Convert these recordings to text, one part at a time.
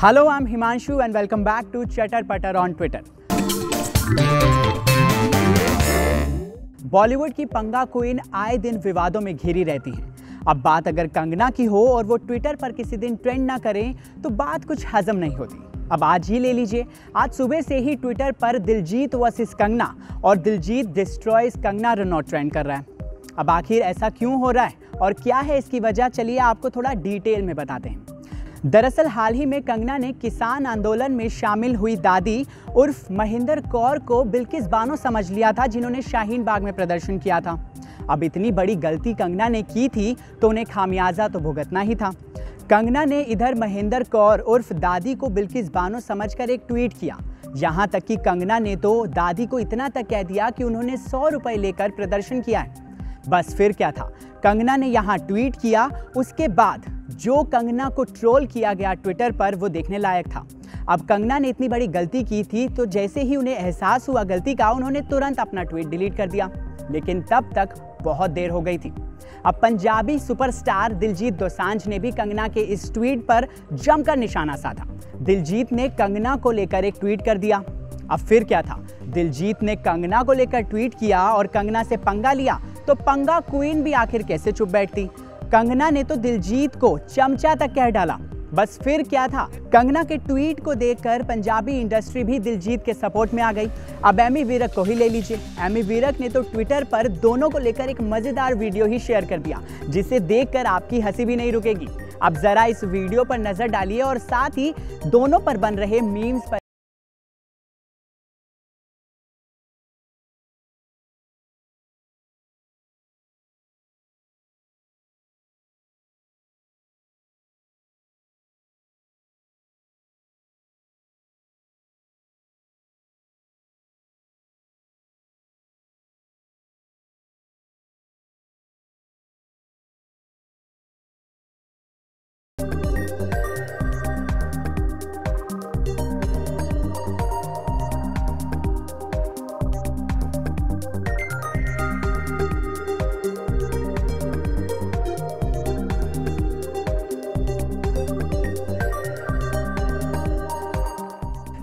Hello, I'm Himanshu and welcome back to Chatter Putter on Twitter. Bollywood की पंगा queen आए दिन विवादों में घिरी रहती हैं। अब बात अगर कंगना की हो और वो ट्विटर पर किसी दिन ट्रेंड ना करें तो बात कुछ हजम नहीं होती। अब आज ही ले लीजिए। आज सुबह से ही ट्विटर पर दिलजीत वर्सेस कंगना और दिलजीत डिस्ट्रॉयज कंगना रनौट ट्रेंड कर रहा है। अब आखिर ऐसा क्यों हो रहा है और क्या है इसकी वजह? चलिए आपको थोड़ा डिटेल में बताते हैं। दरअसल हाल ही में कंगना ने किसान आंदोलन में शामिल हुई दादी उर्फ़ महेंद्र कौर को बिल्किस बानो समझ लिया था, जिन्होंने शाहीन बाग में प्रदर्शन किया था। अब इतनी बड़ी गलती कंगना ने की थी तो उन्हें खामियाजा तो भुगतना ही था। कंगना ने इधर महेंद्र कौर उर्फ़ दादी को बिल्किस बानो समझकर एक ट्वीट किया। यहाँ तक कि कंगना ने तो दादी को इतना तक कह दिया कि उन्होंने सौ रुपए लेकर प्रदर्शन किया है। बस फिर क्या था? कंगना ने यहाँ ट्वीट किया, उसके बाद जो कंगना को ट्रोल किया गया ट्विटर पर, वो देखने लायक था। अब कंगना ने इतनी बड़ी गलती की थी तो जैसे ही उन्हें एहसास हुआ गलती का, उन्होंने तुरंत अपना ट्वीट डिलीट कर दिया। लेकिन तब तक बहुत देर हो गई थी। अब पंजाबी सुपरस्टार दिलजीत दोसांझ ने भी कंगना के इस ट्वीट पर जमकर निशाना साधा। दिलजीत ने कंगना को लेकर एक ट्वीट कर दिया। अब फिर क्या था? दिलजीत ने कंगना को लेकर ट्वीट किया और कंगना से पंगा लिया तो पंगा क्वीन भी आखिर कैसे चुप बैठती? कंगना ने तो दिलजीत को चमचा तक कह डाला। बस फिर क्या था? कंगना के ट्वीट को देखकर पंजाबी इंडस्ट्री भी दिलजीत के सपोर्ट में आ गई। अब एमी वीरक को ही ले लीजिए। एमी वीरक ने तो ट्विटर पर दोनों को लेकर एक मज़ेदार वीडियो ही शेयर कर दिया, जिसे देखकर आपकी हँसी भी नहीं रुकेगी। अब जरा इस वीडियो पर नज़र डालिए और साथ ही दोनों पर बन रहे मीम्स पर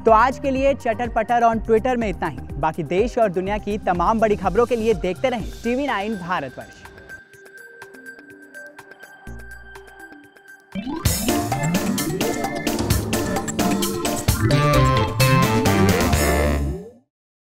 तो आज के लिए चटर पटर ऑन ट्विटर में इतना ही बाकी देश और दुनिया की तमाम बड़ी खबरों के लिए देखते रहें TV nine Bharatvarsh